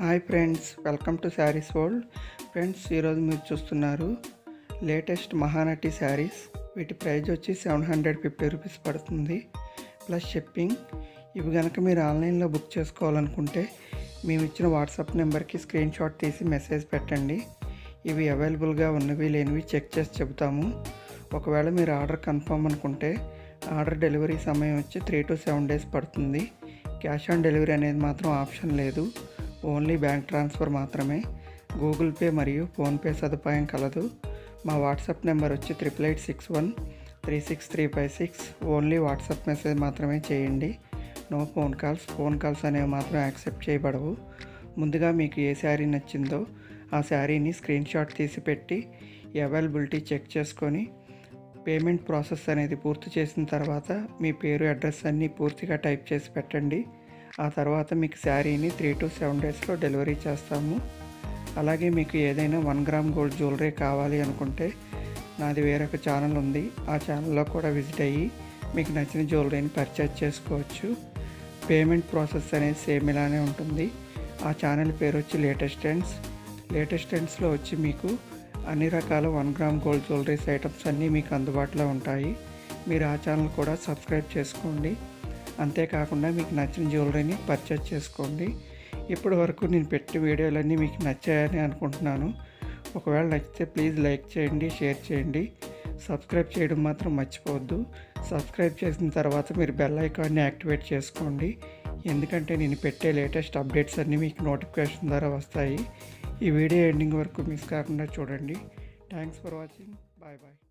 Hi friends welcome to sarees world. Friends ఈరోజు మీరు చూస్తున్నారు లేటెస్ట్ మహానటి శారీస్. వీటి ప్రైజ్ వచ్చి సెవెన్ హండ్రెడ్ ఫిఫ్టీ రూపీస్ పడుతుంది. Plus shipping. ఇవి కనుక మీరు ఆన్లైన్లో బుక్ చేసుకోవాలనుకుంటే మేము ఇచ్చిన వాట్సాప్ నెంబర్కి స్క్రీన్ షాట్ తీసి మెసేజ్ పెట్టండి. ఇవి అవైలబుల్గా ఉన్నవి లేనివి చెక్ చేసి చెబుతాము. ఒకవేళ మీరు ఆర్డర్ కన్ఫర్మ్ అనుకుంటే ఆర్డర్ డెలివరీ సమయం వచ్చి త్రీ టు సెవెన్ డేస్ పడుతుంది. క్యాష్ ఆన్ డెలివరీ అనేది మాత్రం ఆప్షన్ లేదు. ఓన్లీ బ్యాంక్ ట్రాన్స్ఫర్ మాత్రమే. గూగుల్ పే మరియు ఫోన్పే సదుపాయం కలదు. మా వాట్సాప్ నెంబర్ వచ్చి triple eight six one three six three five six. Only WhatsApp message మాత్రమే చేయండి. No phone calls phone calls అనేవి మాత్రం యాక్సెప్ట్ చేయబడవు. ముందుగా మీకు ఏ శారీ నచ్చిందో ఆ శారీని స్క్రీన్ షాట్ తీసి పెట్టి అవైలబిలిటీ చెక్ చేసుకొని పేమెంట్ ప్రాసెస్ అనేది పూర్తి చేసిన తర్వాత మీ పేరు అడ్రస్ అన్నీ పూర్తిగా టైప్ చేసి పెట్టండి. ఆ తర్వాత మీకు శారీని త్రీ టు సెవెన్ డేస్లో డెలివరీ చేస్తాము. అలాగే మీకు ఏదైనా వన్ గ్రామ్ గోల్డ్ జ్యువెలరీ కావాలి అనుకుంటే నాది వేరొక ఛానల్ ఉంది. ఆ ఛానల్లో కూడా విజిట్ అయ్యి మీకు నచ్చిన జ్యువెలరీని పర్చేజ్ చేసుకోవచ్చు. పేమెంట్ ప్రాసెస్ అనేది సేమ్ ఇలానే ఉంటుంది. ఆ ఛానల్ పేరు వచ్చి లేటెస్ట్ ట్రెండ్స్. లేటెస్ట్ ట్రెండ్స్లో వచ్చి మీకు అన్ని రకాల one gram gold jewelleries items అన్నీ మీకు అందుబాటులో ఉంటాయి. మీరు ఆ ఛానల్ కూడా సబ్స్క్రైబ్ చేసుకోండి. అంతేకాకుండా మీకు నచ్చిన జ్యువెలరీని పర్చేజ్ చేసుకోండి. ఇప్పటి వరకు నేను పెట్టిన వీడియోలన్నీ మీకు నచ్చాయని అనుకుంటున్నాను. ఒకవేళ నచ్చితే ప్లీజ్ లైక్ చేయండి షేర్ చేయండి. సబ్స్క్రైబ్ చేయడం మాత్రం మర్చిపోవద్దు. సబ్స్క్రైబ్ చేసిన తర్వాత మీరు బెల్ ఐకాన్ని యాక్టివేట్ చేసుకోండి. ఎందుకంటే నేను పెట్టే లేటెస్ట్ అప్డేట్స్ అన్నీ మీకు నోటిఫికేషన్ ద్వారా వస్తాయి. ఈ వీడియో ఎండింగ్ వరకు మిస్ కాకుండా చూడండి. Thanks for watching. Bye bye.